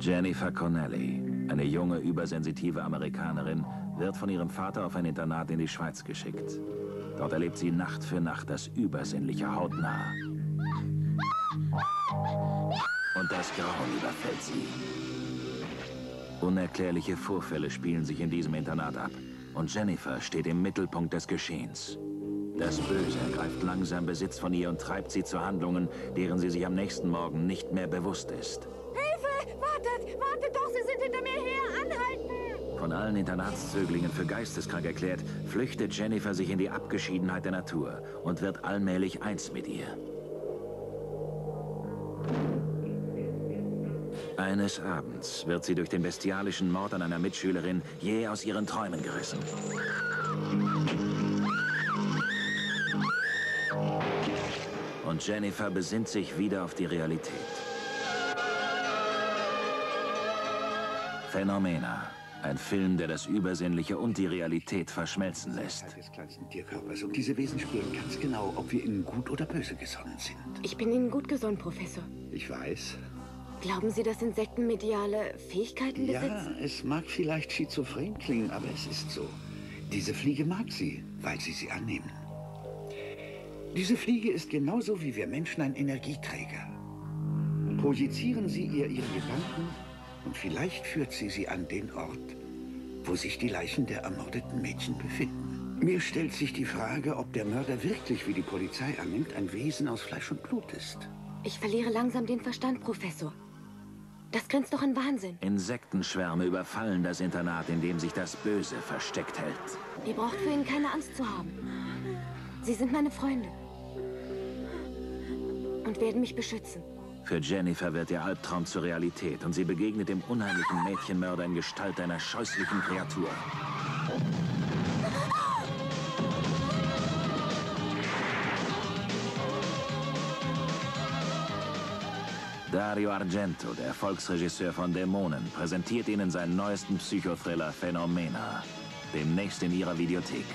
Jennifer Connelly, eine junge, übersensitive Amerikanerin, wird von ihrem Vater auf ein Internat in die Schweiz geschickt. Dort erlebt sie Nacht für Nacht das Übersinnliche hautnah. Und das Grauen überfällt sie. Unerklärliche Vorfälle spielen sich in diesem Internat ab. Und Jennifer steht im Mittelpunkt des Geschehens. Das Böse ergreift langsam Besitz von ihr und treibt sie zu Handlungen, deren sie sich am nächsten Morgen nicht mehr bewusst ist. Von allen Internatszöglingen für geisteskrank erklärt, flüchtet Jennifer sich in die Abgeschiedenheit der Natur und wird allmählich eins mit ihr. Eines Abends wird sie durch den bestialischen Mord an einer Mitschülerin jäh aus ihren Träumen gerissen. Und Jennifer besinnt sich wieder auf die Realität. Phänomena. Ein Film, der das Übersinnliche und die Realität verschmelzen lässt. des kleinsten Tierkörpers. Und diese Wesen spüren ganz genau, ob wir ihnen gut oder böse gesonnen sind. Ich bin Ihnen gut gesonnen, Professor. Ich weiß. Glauben Sie, dass Insekten mediale Fähigkeiten Ja, besitzen? es mag vielleicht schizophren klingen, aber es ist so. Diese Fliege mag sie, weil sie sie annehmen. Diese Fliege ist genauso wie wir Menschen ein Energieträger. Projizieren Sie ihr Ihre Gedanken und vielleicht führt sie sie an den Ort, wo sich die Leichen der ermordeten Mädchen befinden. Mir stellt sich die Frage, ob der Mörder wirklich, wie die Polizei annimmt, ein Wesen aus Fleisch und Blut ist. Ich verliere langsam den Verstand, Professor. Das grenzt doch an Wahnsinn. Insektenschwärme überfallen das Internat, in dem sich das Böse versteckt hält. Ihr braucht für ihn keine Angst zu haben. Sie sind meine Freunde. Und werden mich beschützen. Für Jennifer wird ihr Albtraum zur Realität und sie begegnet dem unheimlichen Mädchenmörder in Gestalt einer scheußlichen Kreatur. Dario Argento, der Erfolgsregisseur von Dämonen, präsentiert Ihnen seinen neuesten Psychothriller Phänomena. Demnächst in Ihrer Videothek.